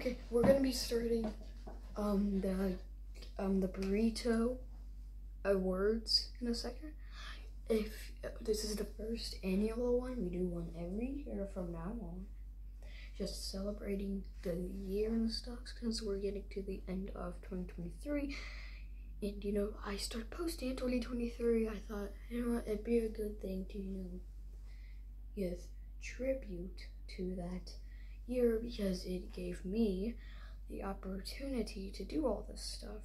Okay, we're gonna be starting um the um the burrito awards in a second. If uh, this is the first annual one, we do one every year from now on. Just celebrating the year and stuff because we're getting to the end of 2023. And you know, I started posting in 2023. I thought, you know what, it'd be a good thing to, you know, give tribute to that year because it gave me the opportunity to do all this stuff.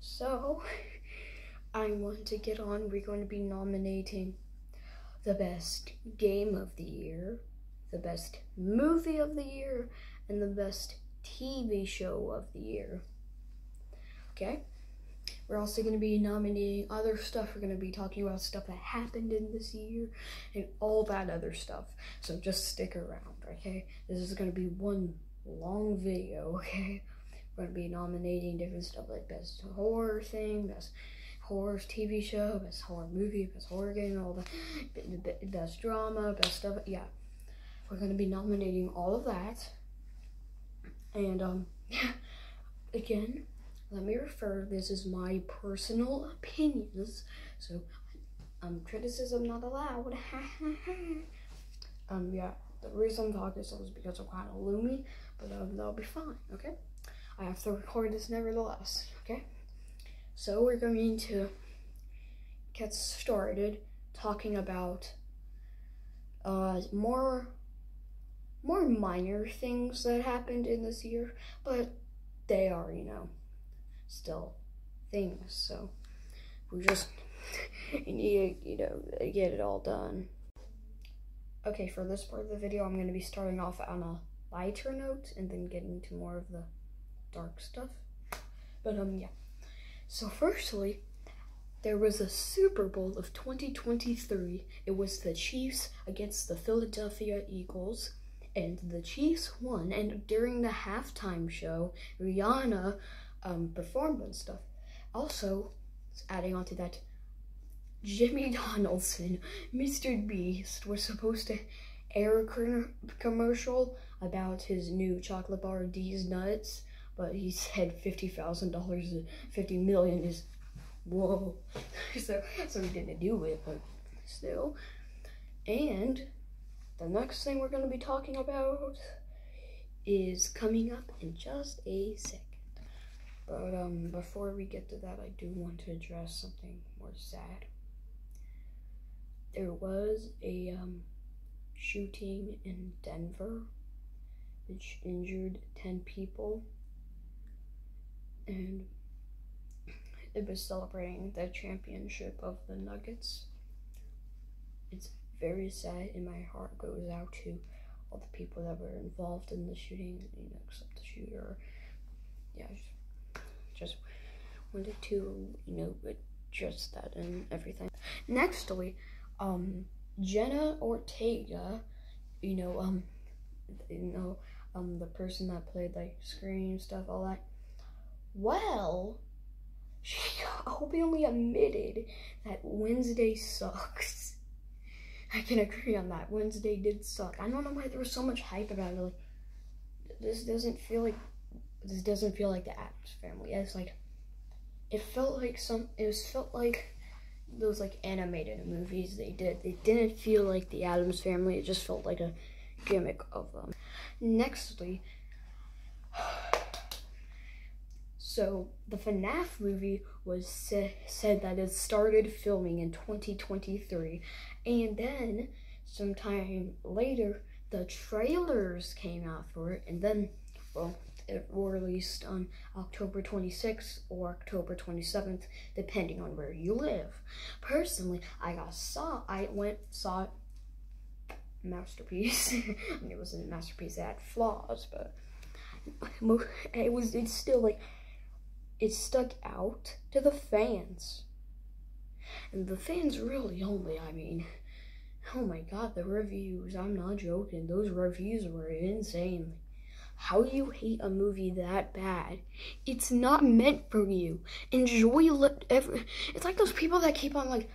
So, I want to get on. We're going to be nominating the best game of the year, the best movie of the year, and the best TV show of the year. Okay? We're also going to be nominating other stuff. We're going to be talking about stuff that happened in this year and all that other stuff. So just stick around, okay? This is to be one long video, okay? We're to be nominating different stuff like best horror thing, best horror TV show, best horror movie, best horror game, all the best drama, best stuff. Yeah, we're to be nominating all of that. And, um, yeah, again, let me refer, this is my personal opinions, so um, criticism not allowed. um, yeah, the reason I'm talking so is because I'm kind of loomy, but um, that'll be fine, okay? I have to record this nevertheless, okay? So we're going to get started talking about uh, more more minor things that happened in this year, but they are, you know, still things. So we just need to, you know, get it all done. Okay, for this part of the video, I'm going to be starting off on a lighter note and then getting to more of the dark stuff. But, um, yeah. So, firstly, there was a Super Bowl of 2023. It was the Chiefs against the Philadelphia Eagles, and the Chiefs won. And during the halftime show, Rihanna um, performed and stuff. Also, adding on to that, Jimmy Donaldson, Mr. Beast, was supposed to air a commercial about his new chocolate bar, D's Nuts, but he said fifty thousand dollars, fifty million is, whoa. so, so he didn't do it, but still. And the next thing we're going to be talking about is coming up in just a second. But um, before we get to that, I do want to address something more sad. There was a um, shooting in Denver, which injured 10 people, and it was celebrating the championship of the Nuggets. It's very sad, and my heart goes out to all the people that were involved in the shooting, you know, except the shooter. Yeah, just wanted to, you know, address that and everything. Nextly, um, Jenna Ortega, you know, um, you know, um, the person that played like Scream stuff, all that. Well, she openly admitted that Wednesday sucks. I can agree on that. Wednesday did suck. I don't know why there was so much hype about it. Like, this doesn't feel like this doesn't feel like the Addams family. It's like it felt like some. It was felt like those like animated movies they did. They didn't feel like the Addams family. It just felt like a gimmick of them. Nextly, so the FNAF movie was sa said that it started filming in 2023, and then sometime later the trailers came out for it, and then well it were released on October 26th or October 27th, depending on where you live. Personally, I got saw I went saw masterpiece. I mean, it wasn't a masterpiece; it had flaws, but it was. It's still like it stuck out to the fans, and the fans really only. I mean. Oh my god, the reviews. I'm not joking. Those reviews were insane. How you hate a movie that bad? It's not meant for you. Enjoy every. It's like those people that keep on like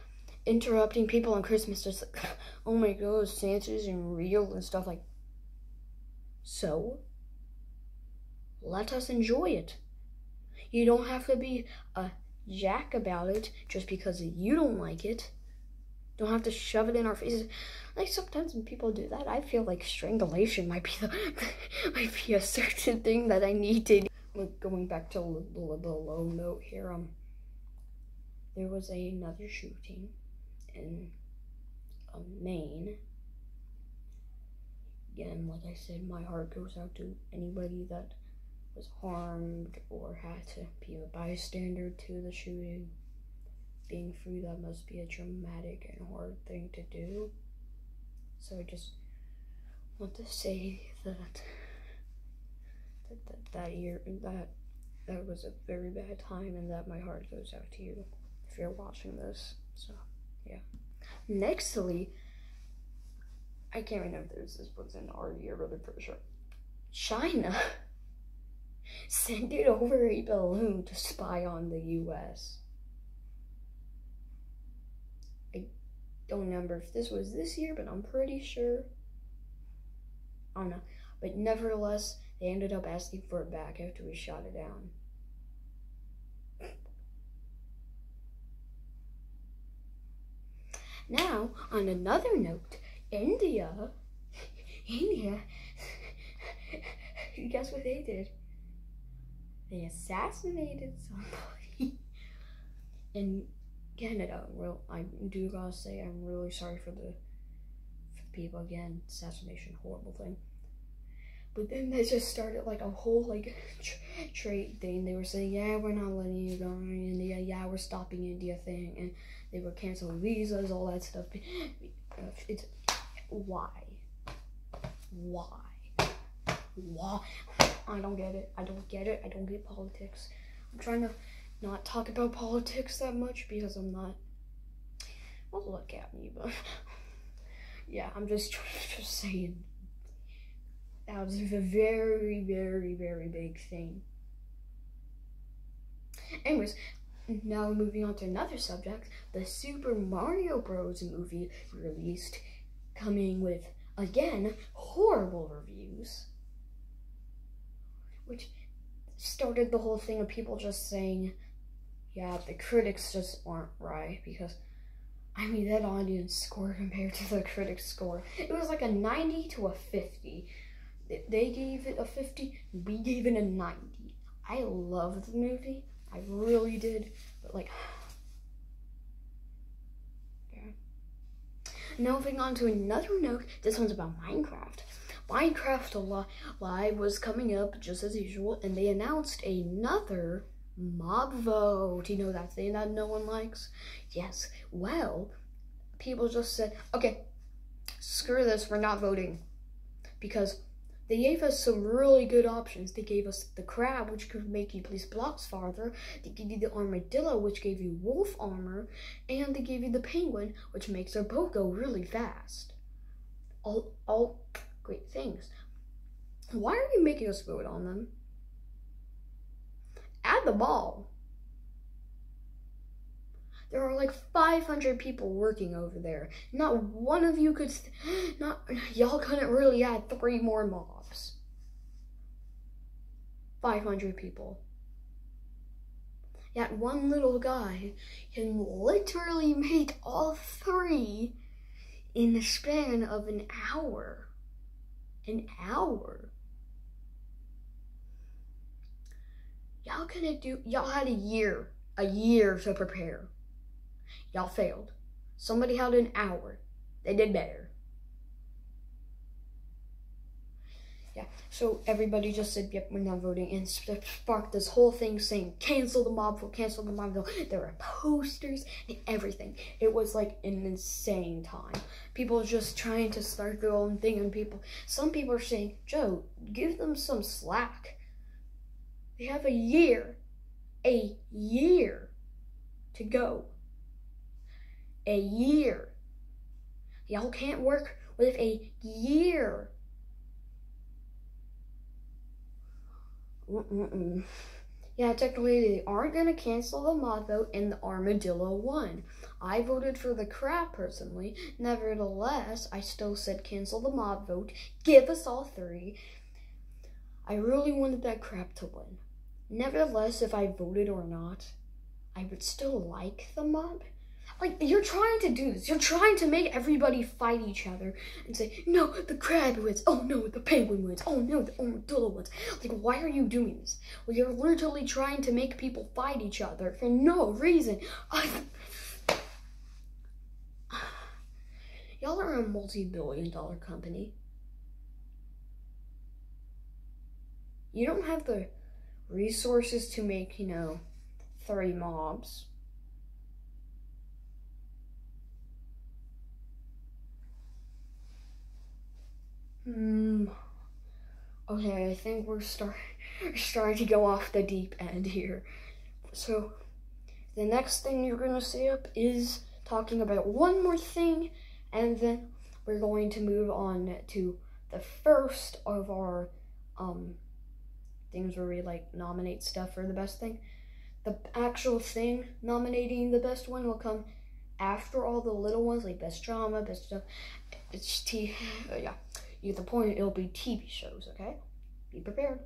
interrupting people on Christmas. Just like, oh my god, Santa's isn't real and stuff like. So, let us enjoy it. You don't have to be a jack about it just because you don't like it. Don't have to shove it in our faces. Like sometimes when people do that, I feel like strangulation might be the might be a certain thing that I need to. Like going back to the, the, the low note here, um, there was another shooting in um, Maine. Again, like I said, my heart goes out to anybody that was harmed or had to be a bystander to the shooting being free, that must be a traumatic and hard thing to do. So I just want to say that that, that, that year that that was a very bad time and that my heart goes out to you if you're watching this. So yeah. Nextly, I can't remember if there's this was in already or really pretty sure. China sent it over a balloon to spy on the US. Don't remember if this was this year, but I'm pretty sure. I don't know. But nevertheless, they ended up asking for it back after we shot it down. Now, on another note, India, India, guess what they did? They assassinated somebody. and Canada. Uh, well, I do gotta say I'm really sorry for the for the people again. Assassination, horrible thing. But then they just started like a whole like trade thing. They were saying, yeah, we're not letting you go in India. Yeah, we're stopping India thing, and they were canceling visas, all that stuff. It's why, why, why? I don't get it. I don't get it. I don't get politics. I'm trying to not talk about politics that much because I'm not. Well, look at me, but yeah, I'm just just saying that was a very, very, very big thing. Anyways, now moving on to another subject, the Super Mario Bros. movie released, coming with again horrible reviews, which started the whole thing of people just saying yeah, the critics just aren't right because I mean that audience score compared to the critics score, it was like a 90 to a 50. They gave it a 50, we gave it a 90. I loved the movie, I really did, but like, yeah. Now moving on to another note, this one's about Minecraft. Minecraft Live was coming up just as usual, and they announced another mob vote. You know that thing that no one likes? Yes. Well, people just said, okay, screw this, we're not voting. Because they gave us some really good options. They gave us the crab, which could make you place blocks farther. They gave you the armadillo, which gave you wolf armor. And they gave you the penguin, which makes our boat go really fast. All, all great things. Why are you making us vote on them? Add the ball. There are like 500 people working over there. Not one of you could, not, y'all couldn't really add three more mobs. 500 people. Yet one little guy can literally make all three in the span of an hour. An hour. Y'all couldn't do, y'all had a year, a year to prepare. Y'all failed. Somebody had an hour. They did better. Yeah, so everybody just said, yep, we're not voting, and sparked this whole thing saying, cancel the mob vote, cancel the mob vote. There were posters and everything. It was like an insane time. People just trying to start their own thing, and people, some people are saying, Joe, give them some slack they have a year, a year to go. A year. Y'all can't work with a year. Mm -mm. Yeah, technically they aren't going to cancel the mod vote and the armadillo won. I voted for the crab personally. Nevertheless, I still said cancel the mod vote. Give us all three. I really wanted that crab to win. Nevertheless, if I voted or not, I would still like the mob. Like, you're trying to do this. You're trying to make everybody fight each other and say, no, the crab wins. Oh, no, the penguin wins. Oh, no, the armadillo wins. Like, why are you doing this? Well, you're literally trying to make people fight each other for no reason. Y'all are a multi-billion dollar company. You don't have the resources to make, you know, three mobs. Hmm. Okay, I think we're start starting to go off the deep end here. So, the next thing you're gonna see up is talking about one more thing, and then we're going to move on to the first of our um things where we like nominate stuff for the best thing. The actual thing nominating the best one will come after all the little ones like best drama, best stuff. It's t uh, yeah. You get the point. It'll be TV shows. Okay, be prepared.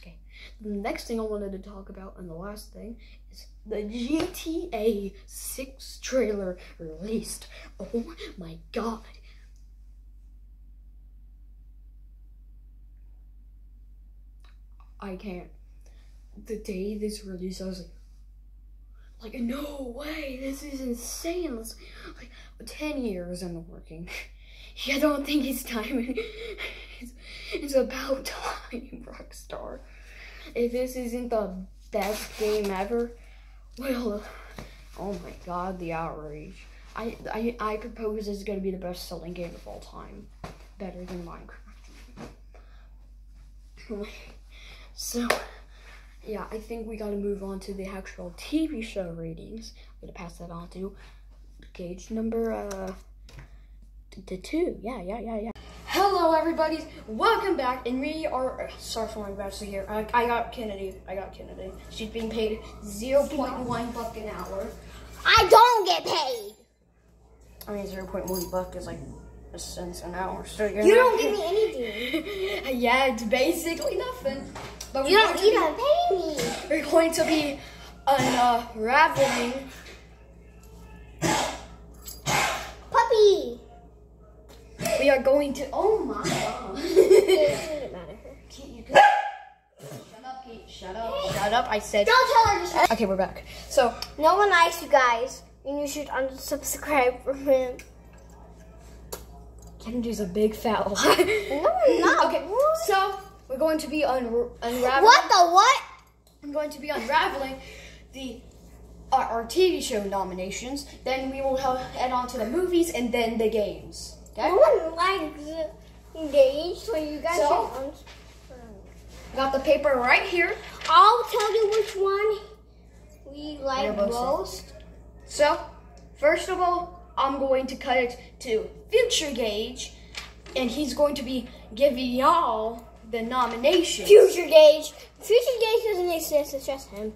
Okay. The next thing I wanted to talk about, and the last thing, is the GTA 6 trailer released. Oh my god. I can't. The day this released, I was like, like, no way, this is insane. It's like 10 years in the working. I don't think it's time. It's, it's about time, Rockstar. If this isn't the best game ever, well, oh my god, the outrage. I, I, I propose this is going to be the best selling game of all time. Better than Minecraft. So, yeah, I think we got to move on to the actual TV show ratings. I'm to pass that on to Gage number, uh, the two. Yeah, yeah, yeah, yeah. Hello, everybody. Welcome back. And we are, sorry for my bachelor here. I, I got Kennedy. I got Kennedy. She's being paid 0.1 buck an hour. I don't get paid. I mean, 0.1 buck is like a cent an hour. So you're You don't give me anything. yeah, it's basically nothing. But You don't going to be- even pay me. We're going to be unraveling Puppy. We are going to. Oh my god. It doesn't matter. Kate, you can- Shut up, Kate. Shut up. Shut up. I said. Don't tell her to shut Okay, we're back. So, No one likes you guys, and you should unsubscribe from him. Kennedy's a big fat lie. No, I'm not. okay, so we're going to be un- unraveling. What the what? I'm going to be unraveling the our, our TV show nominations. Then we will head on to the movies and then the games. Okay. No one likes engaged, so you guys So? Got the paper right here. I'll tell you which one we like both most. So, first of all, I'm going to cut it to Future Gauge, and he's going to be giving y'all the nomination. Future Gauge. Future Gauge doesn't exist. It's just him.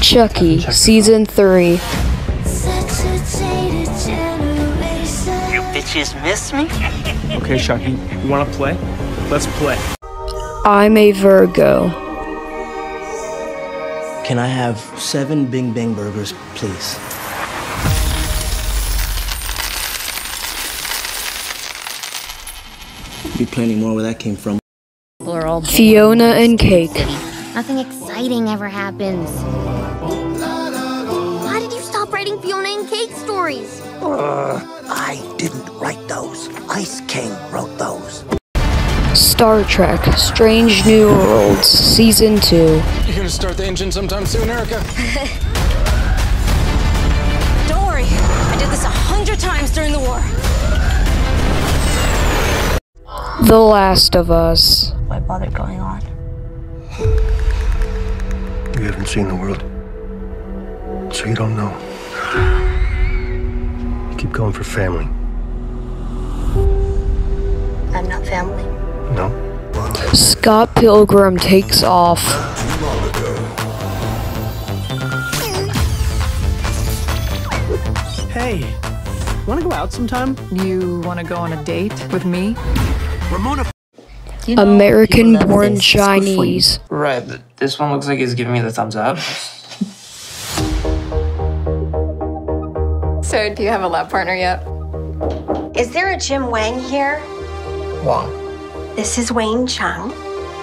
Chucky, season three. Such a jaded generation. You bitches miss me? Okay, Chucky, you want to play? Let's play. I'm a Virgo. Can I have seven Bing Bang burgers, please? Be plenty more where that came from. We're all Fionna and Cake. Nothing exciting ever happens. Why did you stop writing Fionna and Cake stories? Uh, I didn't write those. Ice King wrote those. Star Trek Strange New Worlds, season two. You're gonna start the engine sometime soon, Erica? Don't worry, I did this a hundred times during the war. The Last of Us. Why bother going on? You haven't seen the world, so you don't know. You keep going for family. I'm not family. No? Scott Pilgrim takes off. Hey, want to go out sometime? You want to go on a date with me? Ramona You know, American people love born this. It's good for you. Chinese. Right, but this one looks like he's giving me the thumbs up. So, do you have a lab partner yet? Is there a Jin Wang here? Wang. This is Wayne Chung.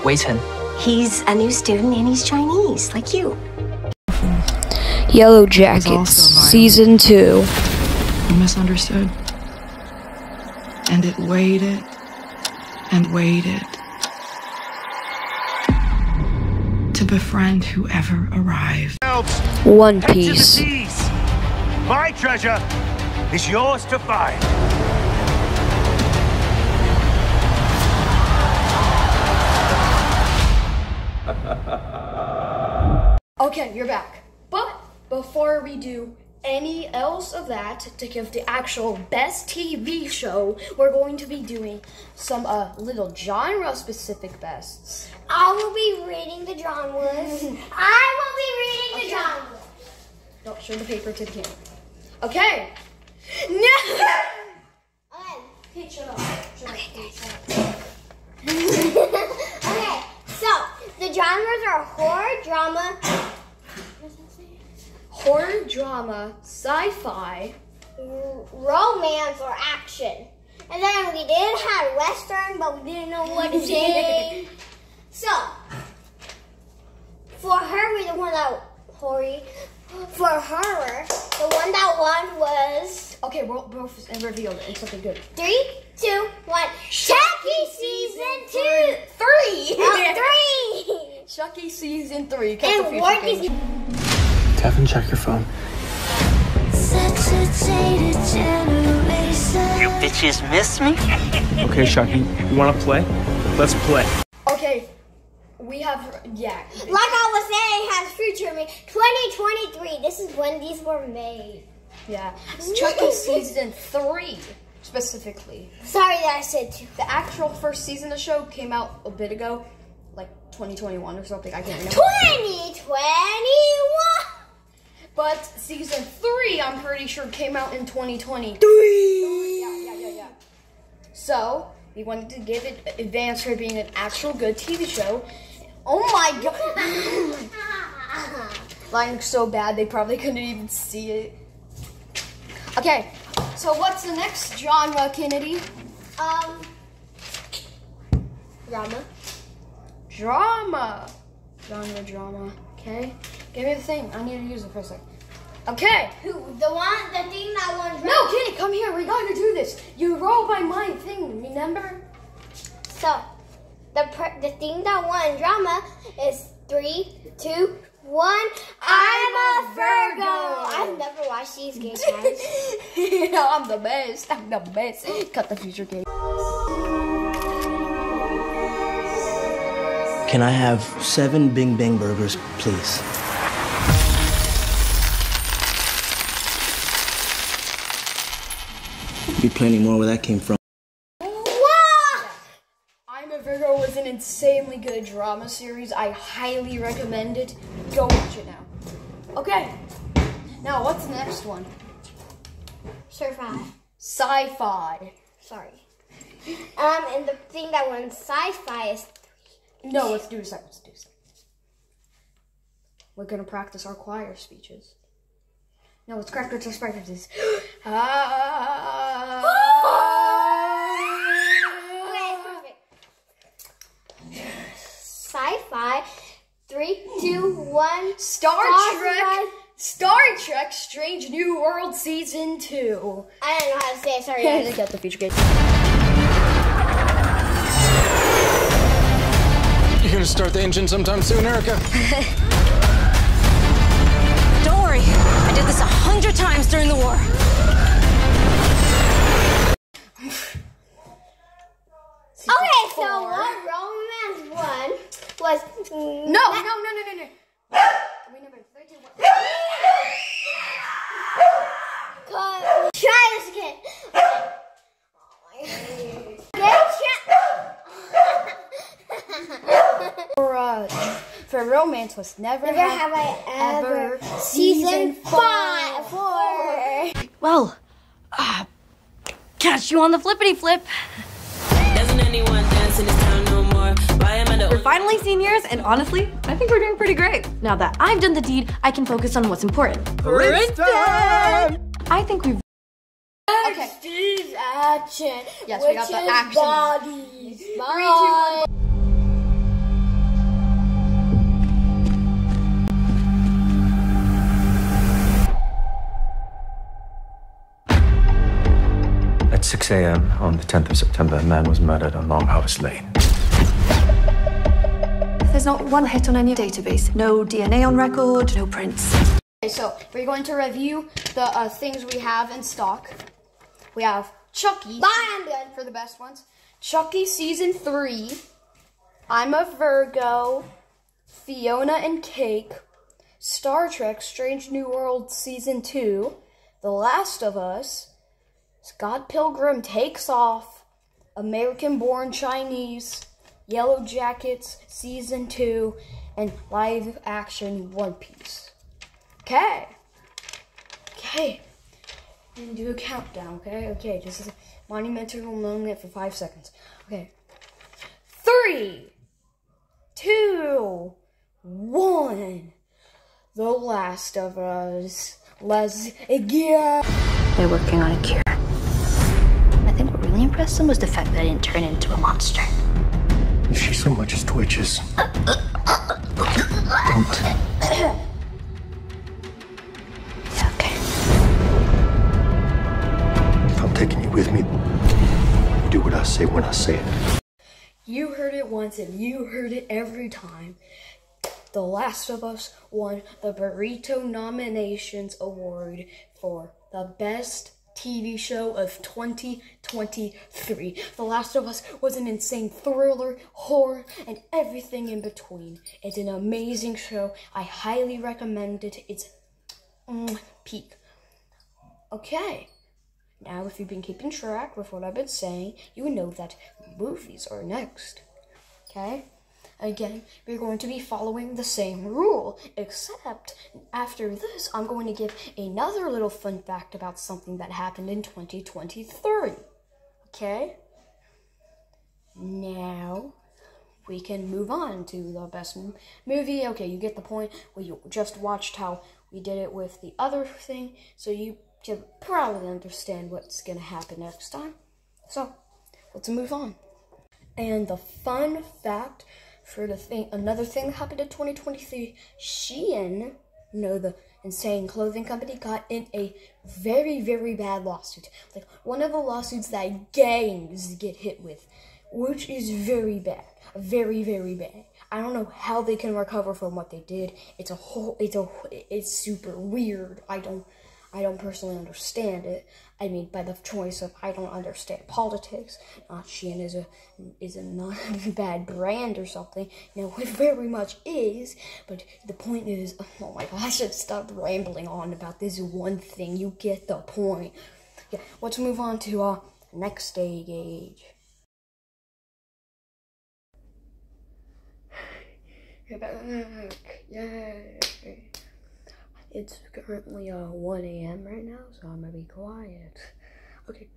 Wei Chen. He's a new student and he's Chinese, like you. Yellow Jackets, season two. You misunderstood. And it waited and waited to befriend whoever arrived. One Piece. My treasure is yours to find. Okay, you're back. But before we do any else of that, to give the actual best TV show, we're going to be doing some uh, little genre specific bests. I will be reading the genres. I will be reading the genres. Don't show the paper to the camera. Okay. No! Okay. Hey, shut up. Shut. Up. okay, so the genres are horror, drama, Horror, drama, sci-fi, romance, or action. And then we did have western, but we didn't know what to say. so, for her, we the one that horror. For horror, the one that won was Okay, we'll both reveal it. It's something good. three, two, one. Chucky season two, three, oh, three. Chucky season three. And page. Kevin, check your phone. Such a generation. You bitches miss me? Okay, Chucky, you want to play? Let's play. Okay, we have yeah. Like I was saying, has future me. 2023. This is when these were made. Yeah, it's Chucky season three specifically. Sorry that I said two. The actual first season of the show came out a bit ago, like 2021 or something. I can't remember. 2021. But season three, I'm pretty sure came out in 2020. Three. Yeah, yeah, yeah, yeah. So we wanted to give it advance for being an actual good TV show. Oh my god! Mine looks so bad they probably couldn't even see it. Okay, so what's the next genre, Kennedy? Um, drama. Drama. Genre, drama. Okay. Give me the thing. I need to use it for a sec. Okay. Who? The one, the thing that won. drama. No, Kenny, come here. We gotta do this. You roll by my thing, remember? So, the per- the thing that won drama is three, two, one. I'm a Virgo. I've never watched these games. guys. yeah, I'm the best. I'm the best. Cut the future game. Can I have seven Bing Bang burgers, please? Be plenty more where that came from. I'm a Virgo was an insanely good drama series. I highly recommend it. Go watch it now. Okay. Now, what's the next one? Sci-fi. Sci-fi. Sorry. Um, and the thing that won sci-fi is No, let's do a second. Let's do a second. We're gonna practice our choir speeches. No, let's practice our speeches. ah. Sci-fi. Three, two, one. Star, Star Trek. Trek. Star Trek: Strange New World Season Two. I don't know how to say it. Sorry. Yeah, guys. get the future game. You gonna start the engine sometime soon, Erica? times during the war. Okay, so what romance won was No, no, no, no, no, no. We never. three, two, one. Cause, try this again. Get For for romance was never, Never have I ever. Season five, four. Well, uh, catch you on the flippity flip. Doesn't anyone dance in this town no more? finally seniors, and honestly, I think we're doing pretty great. Now that I've done the deed, I can focus on what's important. I think we've Okay. Steve's action. Yes, we got the is action. bodies. Three, two, At 6 a.m. on the 10th of September, a man was murdered on Long Harvest Lane. There's not one hit on any database. No DNA on record, no prints. Okay, so we're going to review the uh, things we have in stock. We have Chucky. Bye, I'm. For the best ones. Chucky season three. I'm a Virgo. Fionna and Cake. Star Trek Strange New World season two. The Last of Us. Scott Pilgrim takes off. American Born Chinese. Yellow Jackets season two. And live action One Piece. Okay. Okay. And do a countdown, okay? Okay, just a monumental moment for five seconds. Okay. Three, two, one. The Last of Us. Let's get. They're working on a cure. I think what impressed them was the fact that I didn't turn into a monster. If she so much as twitches, don't. Okay. If I'm taking you with me, you do what I say when I say it. You heard it once and you heard it every time. The Last of Us won the Burrito Nominations Award for the best TV show of 2023. The Last of Us was an insane thriller, horror, and everything in between. It's an amazing show. I highly recommend it. It's mm, peak. Okay. Now, if you've been keeping track with what I've been saying, you know that movies are next. Okay? Again, we're going to be following the same rule, except after this, I'm going to give another little fun fact about something that happened in 2023. Okay? Now, we can move on to the best movie. Okay, you get the point. We just watched how we did it with the other thing, so you can probably understand what's gonna happen next time. So, let's move on. And the fun fact for the thing, another thing that happened in 2023, Shein, you know, the insane clothing company, got in a very, very bad lawsuit. Like one of the lawsuits that gangs get hit with, which is very bad, very, very bad. I don't know how they can recover from what they did. It's a whole, it's a, it's super weird. I don't, I don't personally understand it. I mean, by the choice of I don't understand politics. Not Shein is a is a not a bad brand or something. No, it very much is. But the point is, oh my gosh, I should stop rambling on about this one thing. You get the point. Yeah, let's move on to uh next stage. You're back. It's currently uh 1 a.m. right now, so I'm gonna be quiet. Okay,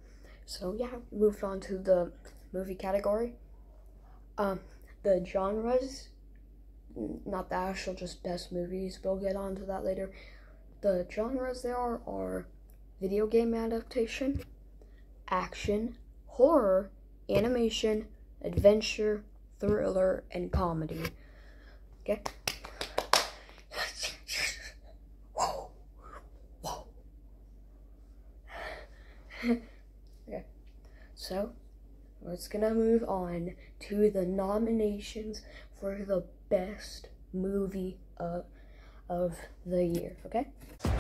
so yeah, moved on to the movie category. Um, the genres, not the actual just best movies. We'll get on to that later. The genres there are are video game adaptation, action, horror, animation, adventure, thriller, and comedy. Okay. Okay. So, let's gonna move on to the nominations for the best movie of of the year. Okay.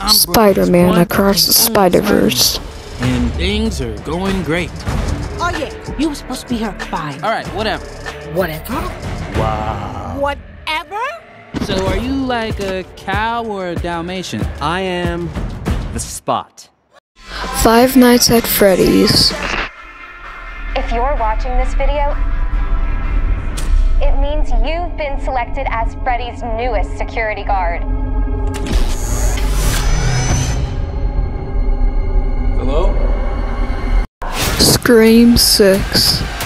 Spider-Man Across the Spider-Verse. And things are going great. Oh yeah, you were supposed to be here at five. All right, whatever. Whatever. Wow. Whatever. So, are you like a cow or a Dalmatian? I am the spot. Five Nights at Freddy's. If you're watching this video, it means you've been selected as Freddy's newest security guard. Hello? Scream 6.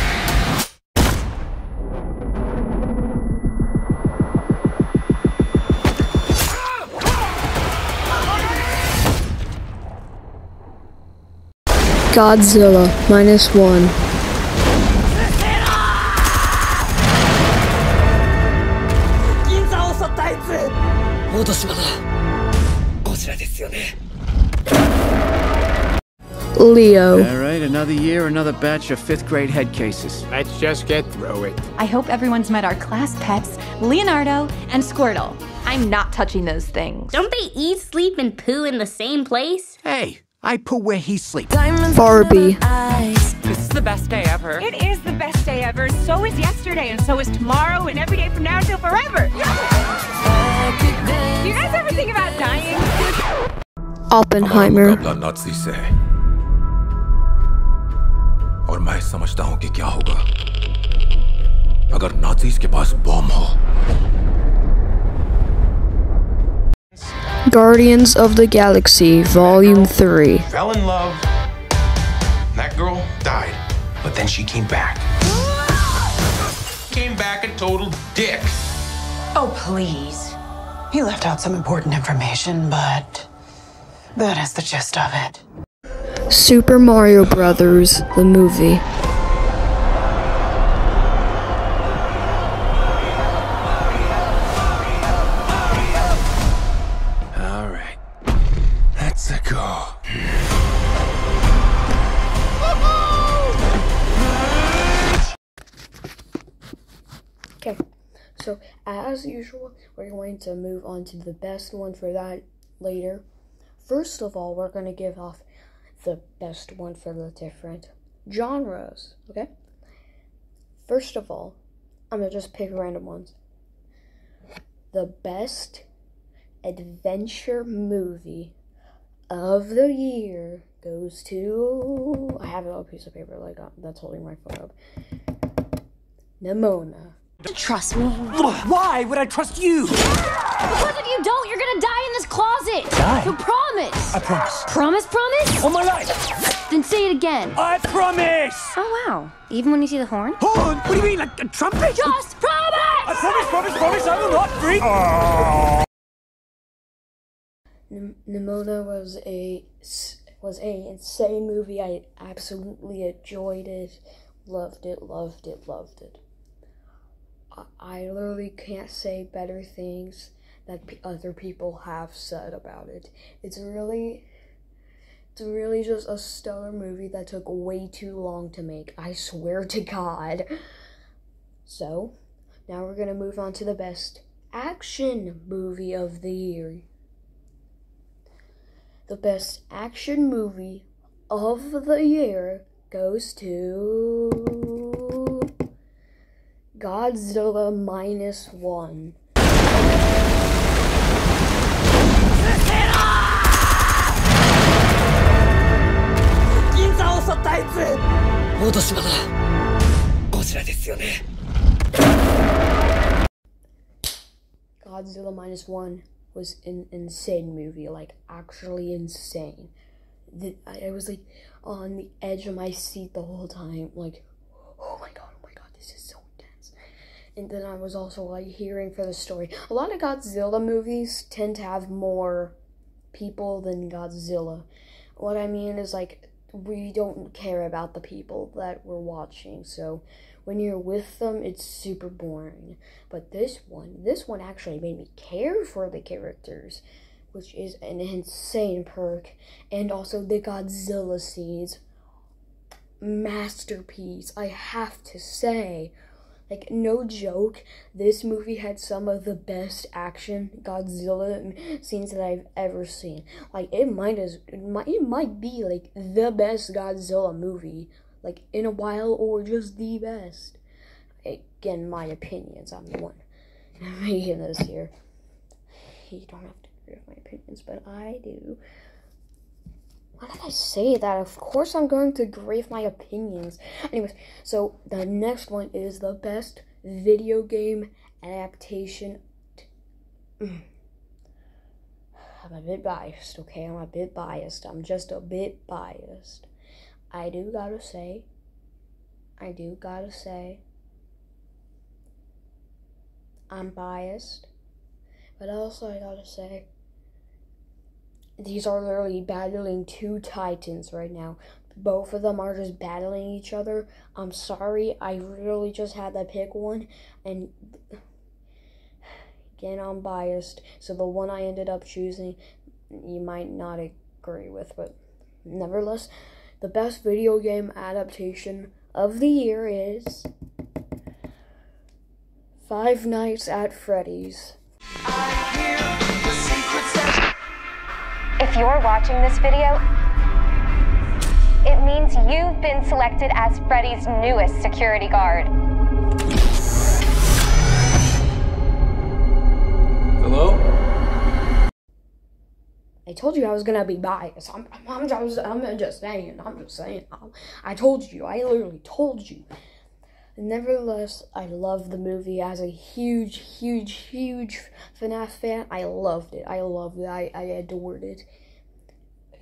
Godzilla, minus one. Leo. All right, another year, another batch of fifth grade head cases. Let's just get through it. I hope everyone's met our class pets, Leonardo and Squirtle. I'm not touching those things. Don't they eat, sleep, and poo in the same place? Hey, I poo where he sleeps. Barbie. This is the best day ever. It is the best day ever. So is yesterday, and so is tomorrow, and every day from now until forever. Do you guys ever think about dying? Oppenheimer. मुकाबला Nazi से है और मैं समझता हूं कि क्या होगा अगर नाजीज के पास बॉम्ब हो Guardians of the Galaxy Volume 3. Fell in love. That girl died, but then she came back. Came back a total dick. Oh, please. He left out some important information, but that is the gist of it. Super Mario Brothers, the movie. Okay, so as usual, we're going to move on to the best one for that later. First of all, we're going to give off the best one for the different genres, okay? First of all, I'm going to just pick random ones. The best adventure movie of the year goes to. I have it on a piece of paper like uh, that's holding my phone up. Nimona. Trust me. Why would I trust you? Because if you don't, you're gonna die in this closet. Die? So promise. I promise. Promise, promise? On my life. Then say it again. I promise. Oh wow. Even when you see the horn? Horn? What do you mean, like a trumpet? Just promise! I promise, promise, promise, I will not freak. Nim- Nimona was a was a insane movie. I absolutely enjoyed it, loved it, loved it, loved it. I, I literally can't say better things that p- other people have said about it. It's really, it's really just a stellar movie that took way too long to make. I swear to God. So, now we're gonna move on to the best action movie of the year. The best action movie of the year goes to Godzilla minus one. Godzilla minus one was an insane movie, like actually insane. I, I was like on the edge of my seat the whole time, like, oh my god, oh my god, this is so intense. And then I was also like hearing for the story. A lot of Godzilla movies tend to have more people than Godzilla. What I mean is like we don't care about the people that we're watching, so when you're with them, it's super boring. But this one, this one actually made me care for the characters, which is an insane perk. And also the Godzilla scenes, masterpiece, I have to say. Like, no joke, this movie had some of the best action Godzilla scenes that I've ever seen. Like, it might as it might, it might be like the best Godzilla movie, like in a while, or just the best. Again, my opinions. I'm the one making this here. You don't have to agree with my opinions, but I do. Why did I say that? Of course I'm going to agree with my opinions. Anyways, so the next one is the best video game adaptation. I'm a bit biased, okay? I'm a bit biased. I'm just a bit biased. I do gotta say, I do gotta say, I'm biased, but also I gotta say, these are literally battling two titans right now. both of them are just battling each other. I'm sorry, I really just had to pick one, and again, I'm biased, so the one I ended up choosing, you might not agree with, but nevertheless, the best video game adaptation of the year is Five Nights at Freddy's. If you're watching this video, it means you've been selected as Freddy's newest security guard. I told you I was gonna be biased. I'm, I'm, just, I'm just saying. I'm just saying. I'm, I told you. I literally told you. Nevertheless, I love the movie. As a huge, huge, huge FNAF fan, I loved it. I loved it. I, I adored it.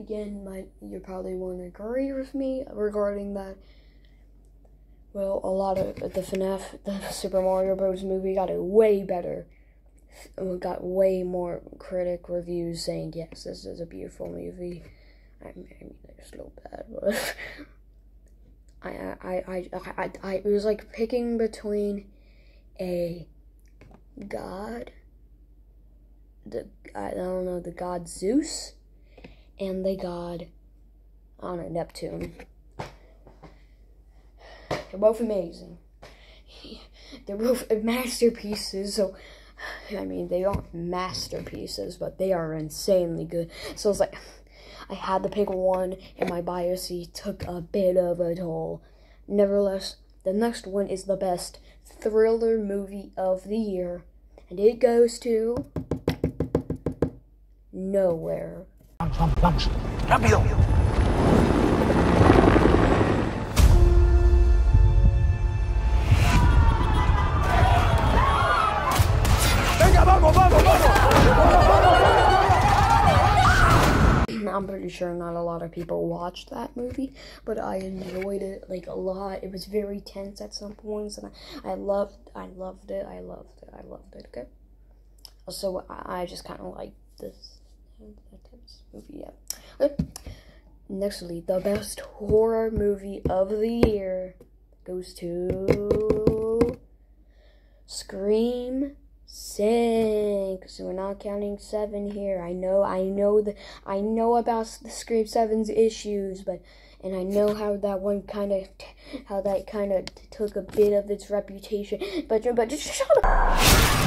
Again, my you probably won't agree with me regarding that. Well, a lot of the FNAF, the Super Mario Bros. movie got a way better got way more critic reviews saying yes, this is a beautiful movie. I mean, I mean it's bad, but I, I, I, I, I, it was like picking between a god, the I don't know, the god Zeus, and the god, I don't know, Neptune. They're both amazing. They're both masterpieces. So I mean, they aren't masterpieces, but they are insanely good. So it's like, I had to pick one, and my biasy took a bit of a toll. Nevertheless, the next one is the best thriller movie of the year, and it goes to Nowhere. Sure not a lot of people watched that movie, but I enjoyed it like a lot. It was very tense at some points, and I, I loved, I loved it, I loved it, I loved it. Okay. so I, I just kind of like this, this movie. Yeah. Okay. Nextly, the best horror movie of the year goes to Scream six. We're not counting seven here. I know, I know the, I know about the Scream Seven's issues, but and I know how that one kind of, how that kind of took a bit of its reputation. But but just shut up.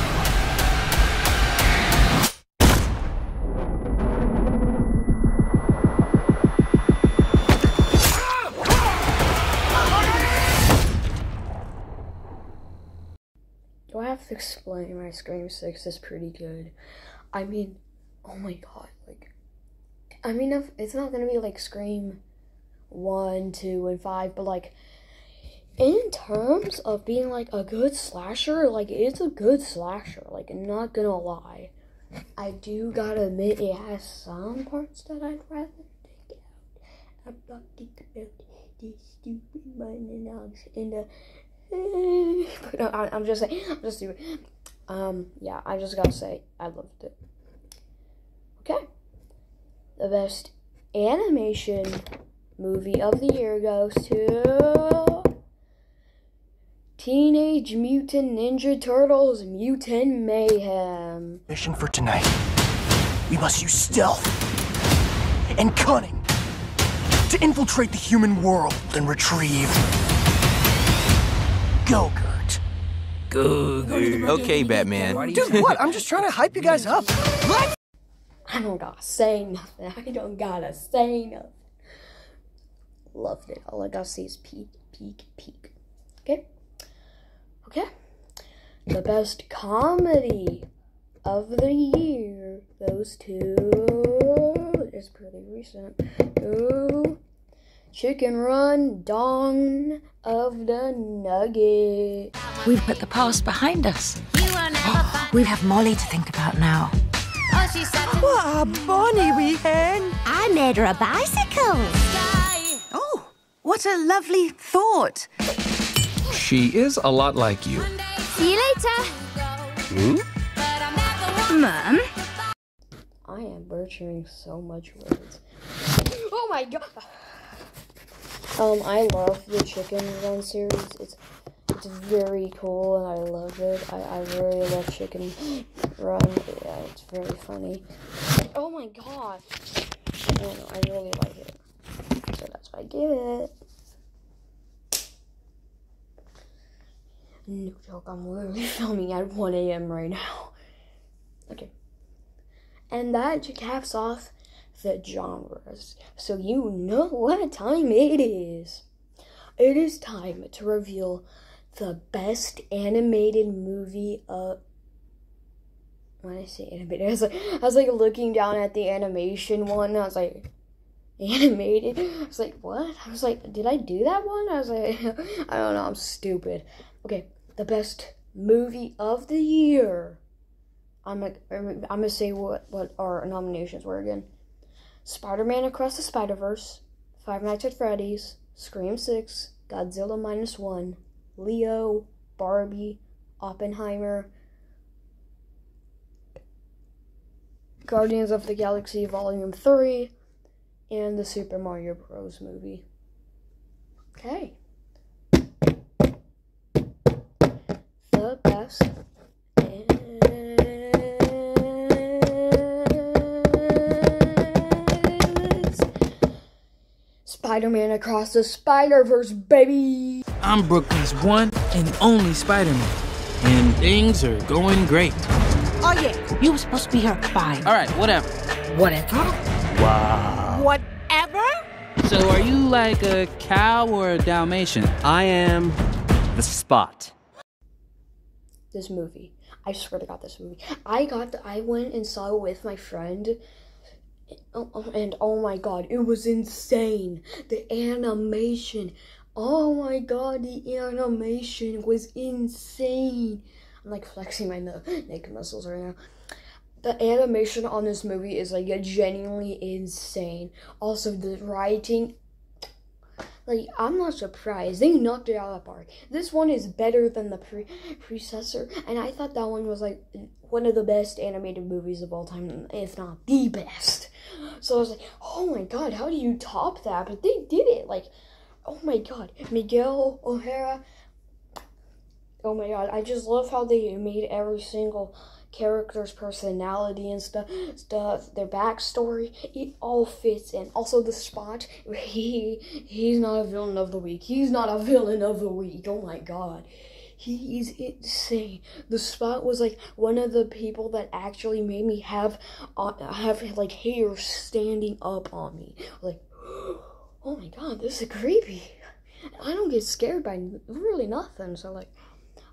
Explain my Scream 6 is pretty good? I mean, oh my god, like, I mean, if, it's not gonna be like Scream 1, 2, and 5, but like, in terms of being like a good slasher, like, it's a good slasher, like, I'm not gonna lie. I do gotta admit, it has some parts that I'd rather take out. I'm thinking about this stupid monologues in the but no, I, I'm just saying, I'm just stupid. Um, yeah, I just gotta say, I loved it. Okay. The best animation movie of the year goes to Teenage Mutant Ninja Turtles Mutant Mayhem. Mission for tonight. We must use stealth and cunning to infiltrate the human world and retrieve. Go, Gert. Go, Okay, Batman. Dude, what? I'm just trying to hype you guys up. What? I don't gotta say nothing. I don't gotta say nothing. Loved it. All I gotta say is peak, peak, peak. Okay? Okay? The best comedy of the year Those two. It's pretty recent. Ooh. Chicken Run Dawn of the Nugget. We've put the past behind us. we have Molly to think about now. What a bonny weekend! I made her a bicycle. Oh, what a lovely thought. She is a lot like you. See you later. Hmm? Mom. I am butchering so much words. Oh my god. Um, I love the Chicken Run series. It's it's very cool and I love it. I, I really love Chicken Run. Yeah, it's very funny. Oh my god. I don't know, I really like it. So that's why I give it. No joke, I'm literally filming at 1 a.m. right now. Okay. And that caps off the genres. So you know what time it is. It is time to reveal the best animated movie of when I say animated, I was like I was like looking down at the animation one I was like animated. I was like, what? I was like, did I do that one? I was like, I don't know, I'm stupid. Okay, the best movie of the year. I'm like, I'm gonna say what what our nominations were again. Spider-Man Across the Spider-Verse, Five Nights at Freddy's, Scream Six, Godzilla minus one, Leo, Barbie, Oppenheimer, Guardians of the Galaxy Volume 3, and the Super Mario Bros. movie. Okay. The best is Spider-Man Across the Spider-Verse, baby! I'm Brooklyn's one and only Spider-Man, and things are going great. Oh yeah, you were supposed to be here at five. All right, whatever. Whatever. Wow. Whatever. So are you like a cow or a Dalmatian? I am the spot. This movie. I swear to God, this movie. I got. The, I went and saw it with my friend, Oh, oh, and oh my God, it was insane. The animation. Oh my God, the animation was insane. I'm like flexing my neck muscles right now. The animation on this movie is like genuinely insane. Also, the writing like, I'm not surprised. They knocked it out of the park. This one is better than the pre- predecessor, and I thought that one was like one of the best animated movies of all time, if not the best. So I was like, oh my god, how do you top that? But they did it. Like, oh my god, Miguel O'Hara. Oh my god, I just love how they made every single character's personality and stuff, stuff, their backstory, it all fits in. Also, the spot, he he's not a villain of the week. He's not a villain of the week. Oh my god. He's insane. The spot was like one of the people that actually made me have uh, have like hair standing up on me. Like, oh my god, this is creepy. I don't get scared by really nothing. So like,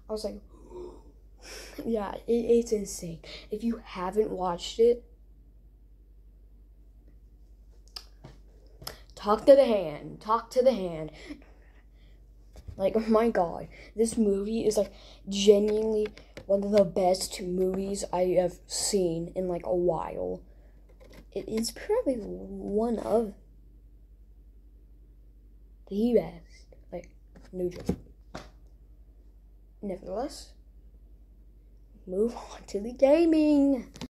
I was like, yeah, it, it's insane. If you haven't watched it, talk to the hand. Talk to the hand. Like, oh my god, this movie is like genuinely one of the best movies I have seen in like a while. It is probably one of the best. Like, no joke. Nevertheless, move on to the gaming.